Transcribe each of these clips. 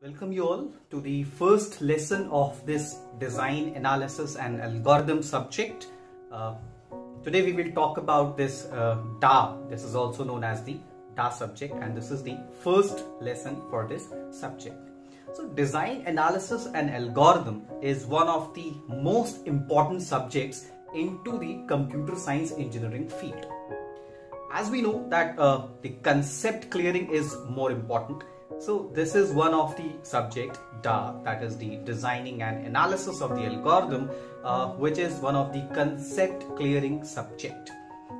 Welcome you all to the first lesson of this design analysis and algorithm subject. Uh, today we will talk about this uh, DA. This is also known as the DA subject and this is the first lesson for this subject. So design analysis and algorithm is one of the most important subjects into the computer science engineering field. As we know that uh, the concept clearing is more important so this is one of the subject DA that is the designing and analysis of the algorithm uh, which is one of the concept clearing subject.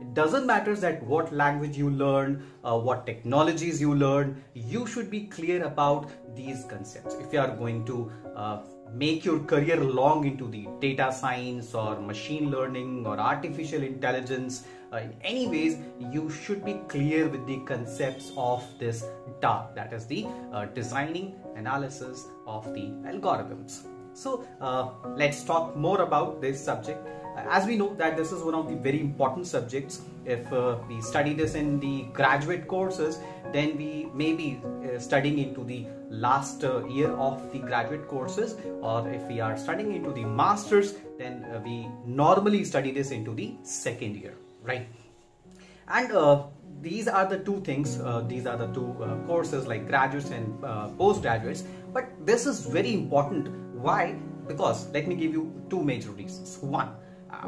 It doesn't matter that what language you learn, uh, what technologies you learn, you should be clear about these concepts. If you are going to uh, make your career long into the data science or machine learning or artificial intelligence uh, in any ways you should be clear with the concepts of this DA that is the uh, designing analysis of the algorithms. So uh, let's talk more about this subject as we know that this is one of the very important subjects if uh, we study this in the graduate courses then we may be uh, studying into the last uh, year of the graduate courses. Or if we are studying into the masters then uh, we normally study this into the second year right? And uh, these are the two things uh, these are the two courses like graduates and postgraduates. But this is very important. Why? Because let me give you two major reasons. One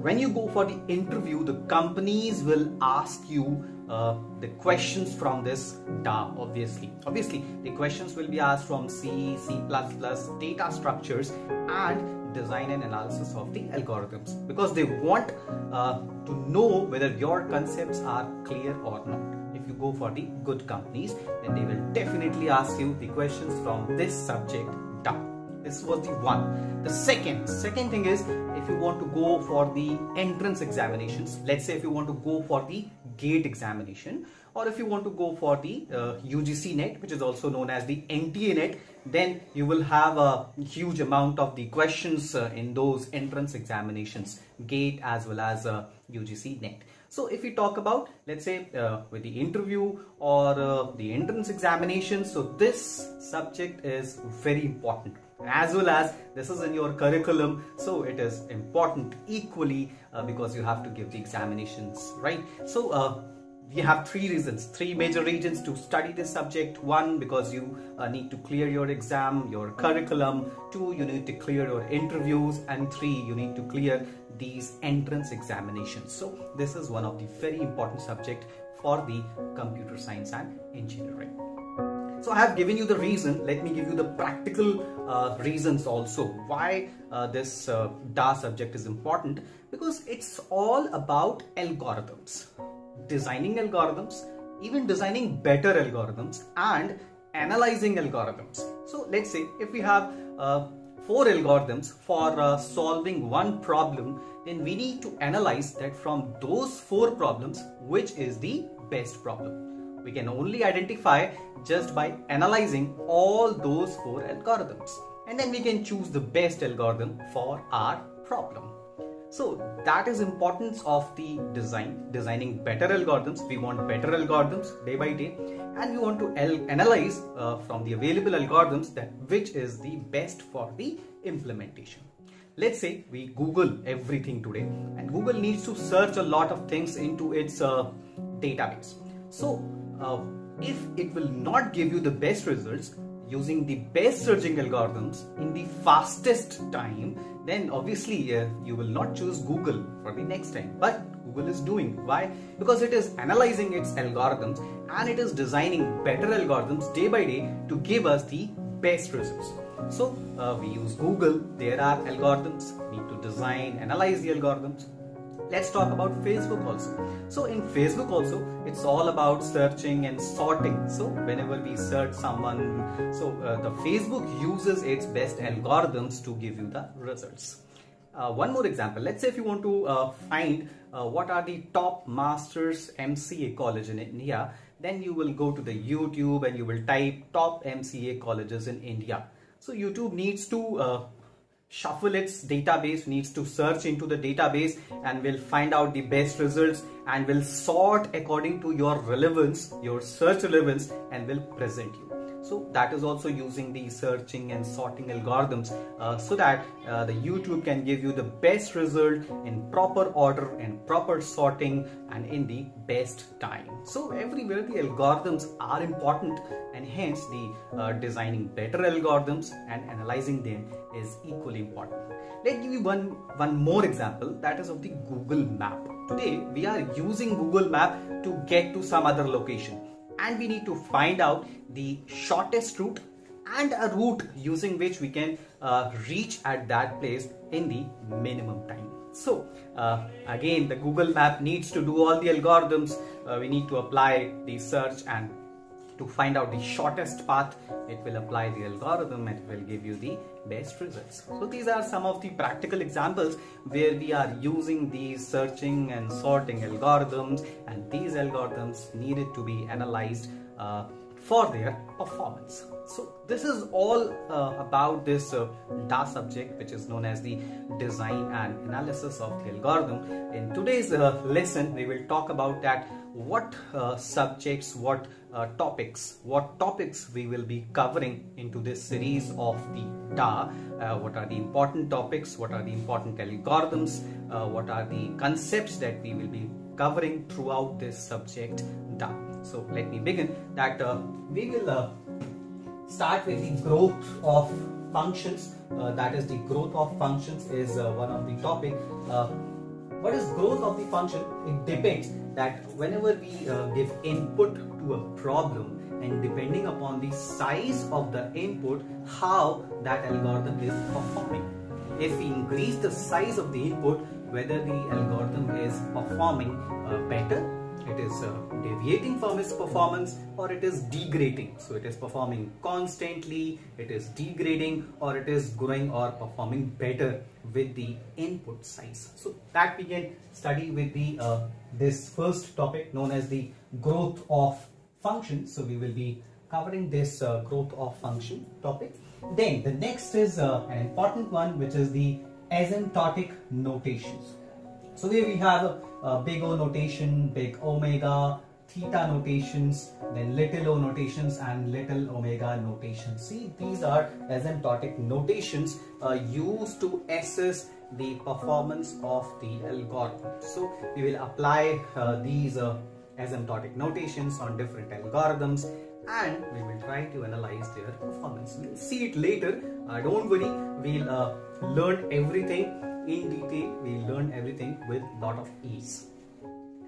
when you go for the interview, the companies will ask you uh, the questions from this DA, obviously. Obviously, the questions will be asked from C, C++, data structures and design and analysis of the algorithms because they want uh, to know whether your concepts are clear or not. If you go for the good companies, then they will definitely ask you the questions from this subject DA this was the one. The second second thing is if you want to go for the entrance examinations let's say if you want to go for the gate examination or if you want to go for the uh, UGC net which is also known as the NTA net then you will have a huge amount of the questions uh, in those entrance examinations gate as well as uh, UGC net. So if we talk about let's say uh, with the interview or uh, the entrance examination so this subject is very important as well as this is in your curriculum. So it is important equally uh, because you have to give the examinations right? So uh, we have three reasons three major reasons to study this subject. One because you uh, need to clear your exam your curriculum. Two you need to clear your interviews. And three you need to clear these entrance examinations. So this is one of the very important subject for the computer science and engineering so I have given you the reason. Let me give you the practical uh, reasons also why uh, this uh, DA subject is important because it's all about algorithms, designing algorithms, even designing better algorithms and analyzing algorithms. So let's say if we have uh, four algorithms for uh, solving one problem, then we need to analyze that from those four problems, which is the best problem we can only identify just by analyzing all those four algorithms and then we can choose the best algorithm for our problem. So that is importance of the design, designing better algorithms. We want better algorithms day by day and we want to analyze uh, from the available algorithms that which is the best for the implementation. Let's say we Google everything today and Google needs to search a lot of things into its uh, database. So uh, if it will not give you the best results using the best searching algorithms in the fastest time then obviously uh, you will not choose Google for the next time. But Google is doing. Why? Because it is analyzing its algorithms and it is designing better algorithms day by day to give us the best results. So uh, we use Google. There are algorithms. Need to design analyze the algorithms let's talk about facebook also. So in facebook also it's all about searching and sorting. So whenever we search someone so uh, the facebook uses its best algorithms to give you the results. Uh, one more example. Let's say if you want to uh, find uh, what are the top masters mca college in india then you will go to the youtube and you will type top mca colleges in india. So youtube needs to uh, shuffle its database needs to search into the database and will find out the best results and will sort according to your relevance your search relevance and will present you so that is also using the searching and sorting algorithms uh, so that uh, the YouTube can give you the best result in proper order and proper sorting and in the best time. So everywhere the algorithms are important and hence the uh, designing better algorithms and analyzing them is equally important. Let's give you one, one more example that is of the Google map. Today we are using Google map to get to some other location and we need to find out the shortest route and a route using which we can uh, reach at that place in the minimum time. So uh, again the Google map needs to do all the algorithms. Uh, we need to apply the search and to find out the shortest path it will apply the algorithm and it will give you the best results. So these are some of the practical examples where we are using these searching and sorting algorithms and these algorithms needed to be analyzed uh, for their performance. So this is all uh, about this uh, subject which is known as the design and analysis of the algorithm. In today's uh, lesson we will talk about that what uh, subjects, what uh, topics, what topics we will be covering into this series of the DA, uh, what are the important topics, what are the important algorithms, uh, what are the concepts that we will be covering throughout this subject DA. So let me begin that uh, we will uh, start with the growth of functions. That is the growth of functions is one of the topic. What is growth of the function? It depends that whenever we uh, give input to a problem and depending upon the size of the input how that algorithm is performing. If we increase the size of the input whether the algorithm is performing uh, better it is uh, deviating from its performance or it is degrading. So it is performing constantly it is degrading or it is growing or performing better with the input size. So that we can study with the uh, this first topic known as the growth of function. So we will be covering this uh, growth of function topic. Then the next is uh, an important one which is the asymptotic notations so here we have uh, big O notation, big omega, theta notations, then little o notations and little omega notations. See, these are asymptotic notations uh, used to assess the performance of the algorithm. So we will apply uh, these uh, asymptotic notations on different algorithms and we will try to analyze their performance. We'll see it later. Uh, don't worry, we'll uh, learn everything in detail. We'll learn everything with lot of ease.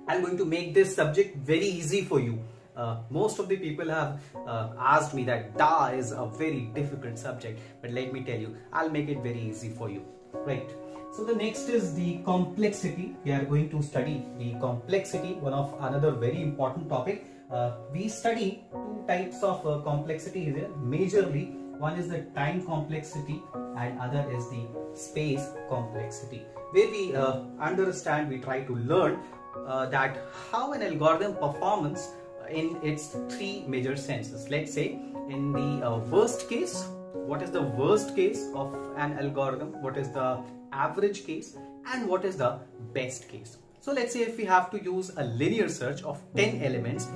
I'm going to make this subject very easy for you. Uh, most of the people have uh, asked me that DA is a very difficult subject but let me tell you I'll make it very easy for you right so the next is the complexity we are going to study the complexity one of another very important topic uh, we study two types of uh, complexity here majorly one is the time complexity and other is the space complexity where we uh, understand we try to learn uh, that how an algorithm performs in its three major senses. Let's say in the uh, worst case, what is the worst case of an algorithm, what is the average case and what is the best case. So let's say if we have to use a linear search of 10 elements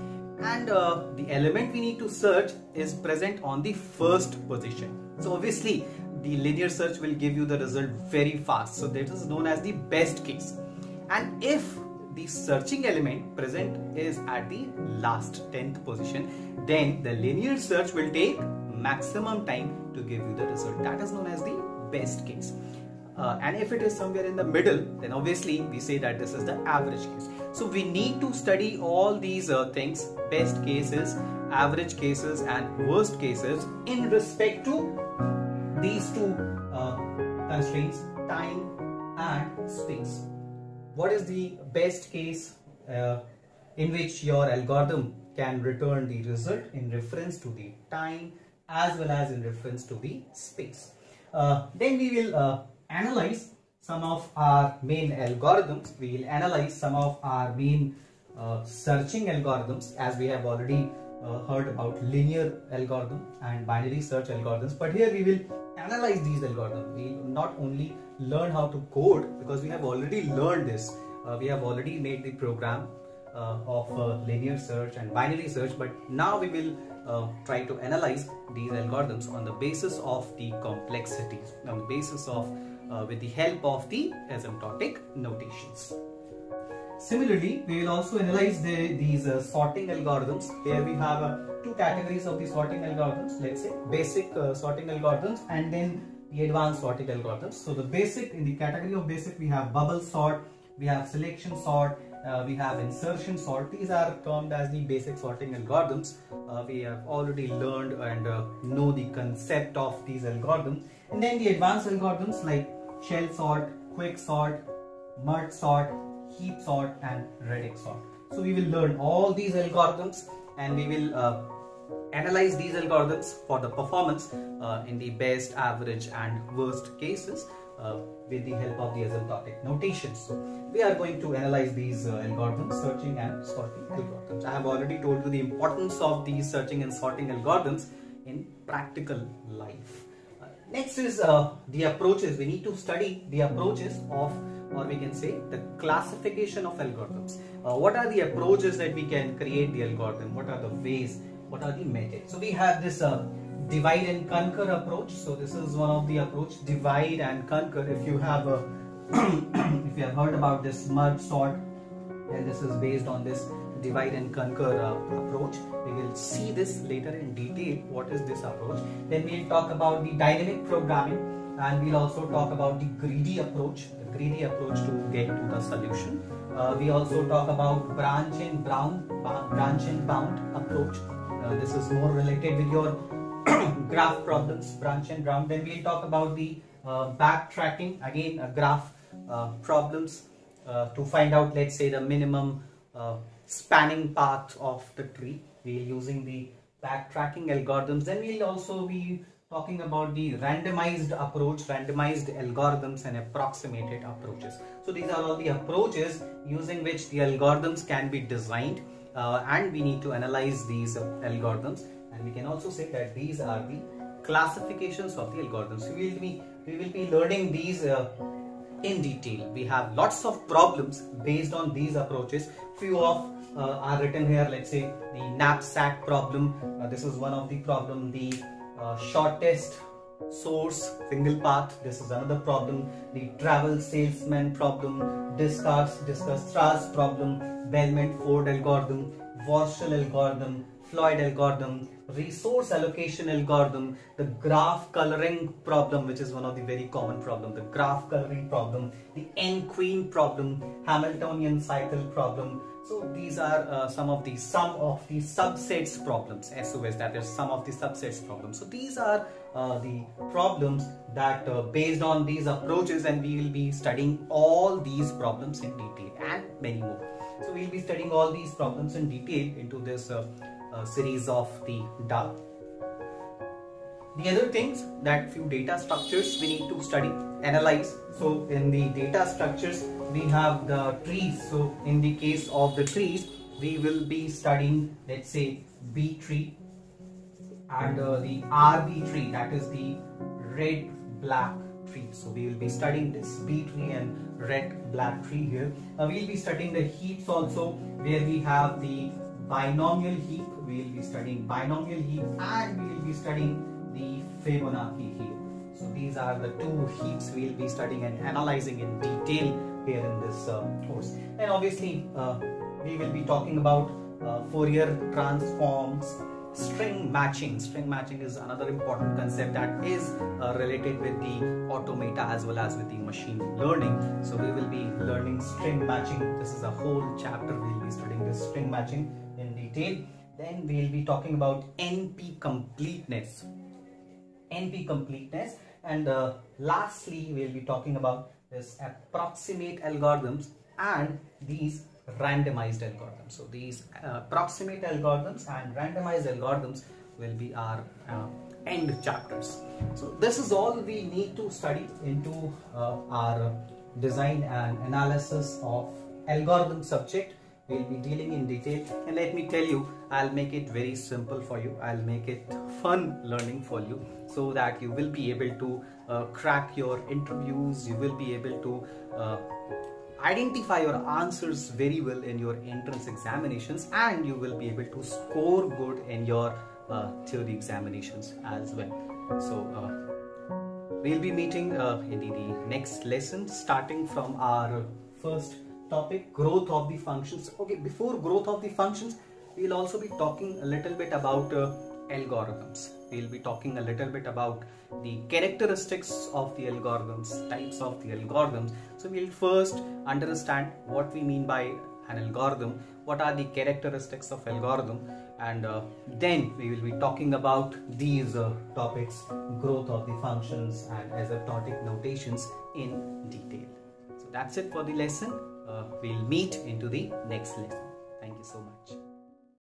and uh, the element we need to search is present on the first position. So obviously the linear search will give you the result very fast. So that is known as the best case. And if the searching element present is at the last 10th position then the linear search will take maximum time to give you the result that is known as the best case uh, and if it is somewhere in the middle then obviously we say that this is the average case so we need to study all these uh, things best cases average cases and worst cases in respect to these two uh, constraints time and space what is the best case uh, in which your algorithm can return the result in reference to the time as well as in reference to the space. Uh, then we will uh, analyze some of our main algorithms. We will analyze some of our main uh, searching algorithms as we have already uh, heard about linear algorithm and binary search algorithms. But here we will analyze these algorithms. We will not only learn how to code because we have already learned this. Uh, we have already made the program uh, of uh, linear search and binary search but now we will uh, try to analyze these algorithms on the basis of the complexity, on the basis of uh, with the help of the asymptotic notations. Similarly, we will also analyze the, these uh, sorting algorithms. Here we have uh, two categories of the sorting algorithms. Let's say basic uh, sorting algorithms and then the advanced sorting algorithms. So the basic, in the category of basic, we have bubble sort, we have selection sort, uh, we have insertion sort. These are termed as the basic sorting algorithms. Uh, we have already learned and uh, know the concept of these algorithms. And then the advanced algorithms like shell sort, quick sort, merge sort, heap sort and radix sort. So we will learn all these algorithms and we will uh, analyze these algorithms for the performance uh, in the best, average and worst cases uh, with the help of the asymptotic notations. So we are going to analyze these uh, algorithms, searching and sorting algorithms. I have already told you the importance of these searching and sorting algorithms in practical life. Uh, next is uh, the approaches. We need to study the approaches of or we can say the classification of algorithms. Uh, what are the approaches that we can create the algorithm? What are the ways? What are the methods? So we have this uh, divide and conquer approach. So this is one of the approach divide and conquer. If you have a if you have heard about this merge sort and this is based on this divide and conquer uh, approach. We will see this later in detail. What is this approach? Then we'll talk about the dynamic programming and we'll also talk about the greedy approach the greedy approach to get to the solution. Uh, we also talk about branch and bound, branch and bound approach. Uh, this is more related with your graph problems, branch and bound. Then we'll talk about the uh, backtracking, again uh, graph uh, problems uh, to find out, let's say, the minimum spanning path of the tree. We're using the backtracking algorithms. Then we'll also be talking about the randomized approach, randomized algorithms and approximated approaches. So these are all the approaches using which the algorithms can be designed uh, and we need to analyze these uh, algorithms and we can also say that these are the classifications of the algorithms. We will be, we will be learning these uh, in detail. We have lots of problems based on these approaches. Few of uh, are written here, let's say the knapsack problem. Uh, this is one of the problem. The uh, shortest source single path this is another problem the travel salesman problem discuss discuss Strass problem Bellman Ford algorithm Warshall algorithm Floyd algorithm resource allocation algorithm the graph coloring problem which is one of the very common problem the graph coloring problem the n queen problem hamiltonian cycle problem so these are uh, some of the sum of the subsets problems. SOS that is some of the subsets problems. So these are uh, the problems that uh, based on these approaches and we will be studying all these problems in detail and many more. So we'll be studying all these problems in detail into this uh, series of the DA. The other things that few data structures we need to study, analyze. So in the data structures, we have the trees. So in the case of the trees, we will be studying, let's say, B tree and uh, the RB tree, that is the red black tree. So we will be studying this B tree and red black tree here. Uh, we will be studying the heaps also where we have the binomial heap. We will be studying binomial heap and we will be studying the Fibonacci heap. So these are the two heaps we will be studying and analyzing in detail here in this uh, course. And obviously uh, we will be talking about uh, Fourier transforms, string matching. String matching is another important concept that is uh, related with the automata as well as with the machine learning. So we will be learning string matching. This is a whole chapter. We will be studying this string matching in detail. Then we will be talking about NP completeness. NP completeness and uh, lastly we'll be talking about this approximate algorithms and these randomized algorithms so these uh, approximate algorithms and randomized algorithms will be our uh, end chapters so this is all we need to study into uh, our design and analysis of algorithm subject we'll be dealing in detail. And let me tell you I'll make it very simple for you. I'll make it fun learning for you so that you will be able to uh, crack your interviews. You will be able to uh, identify your answers very well in your entrance examinations. And you will be able to score good in your uh, theory examinations as well. So uh, we'll be meeting uh, in the, the next lesson starting from our first topic growth of the functions. Okay, before growth of the functions, we'll also be talking a little bit about uh, algorithms. We'll be talking a little bit about the characteristics of the algorithms, types of the algorithms. So we'll first understand what we mean by an algorithm, what are the characteristics of algorithm and uh, then we will be talking about these uh, topics, growth of the functions and asymptotic notations in detail. So that's it for the lesson. Uh, we'll meet into the next lesson. Thank you so much.